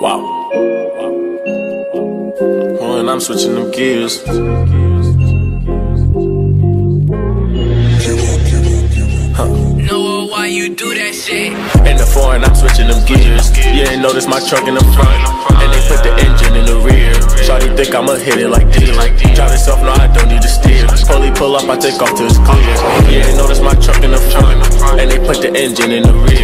Wow. When I'm switching them gears. Huh. Know why you do that shit. In the foreign, I'm switching them gears. You ain't notice my truck in the front. And they put the engine in the rear. Shawty think I'ma hit it like this. Drive itself, no, I don't need to steer. Holy pull up, I take off to his clear. You ain't notice my truck in the front. And they put the engine in the rear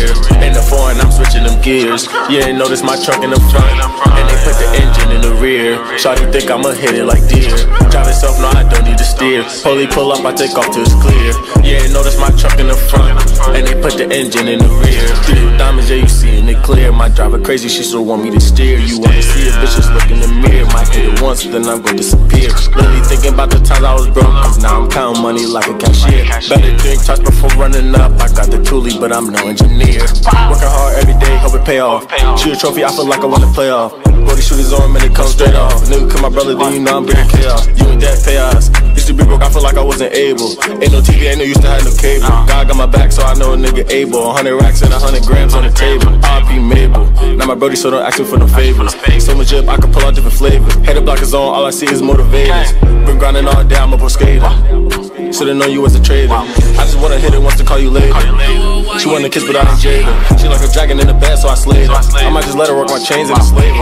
gears. Ain't notice my truck in the front, and they put the engine in the rear. Shawty think I'ma hit it like deer. Drive itself, no, I don't need to steer. Fully pull up, I take off till it's clear. Ain't notice my truck in the front, and they put the engine in the rear. Blue diamonds, yeah, you seeing it clear. My driver crazy, she still want me to steer. You wanna see a bitch just look in the mirror. Might hit it once, then I'm gonna disappear. I was broke. Now I'm counting money like a cashier. Better drink touch before running up. I got the toolie, but I'm no engineer. Working hard every day, hope it pay off. Shoot a trophy, I feel like I wanna play off. Body shooters on, man, it comes straight off. Nigga, come my brother, then you know I'm bringing chaos. You and that chaos. Used feel like I wasn't able. Ain't no TV, ain't no used to have no cable. God got my back, so I know a nigga able. 100 racks and 100 grams on the table. RP Mabel. Now my brody, so don't ask me for no favors. So much up, I can pull out different flavors. Head block is on, all I see is motivators. Been grinding all day, I'm a pro skater. Should've known you was a trader. I just wanna hit it once to call you later. She wanna kiss, but I enjoyed her. She like a dragon in the bed, so I slayed her. I might just let her work my chains in the slave.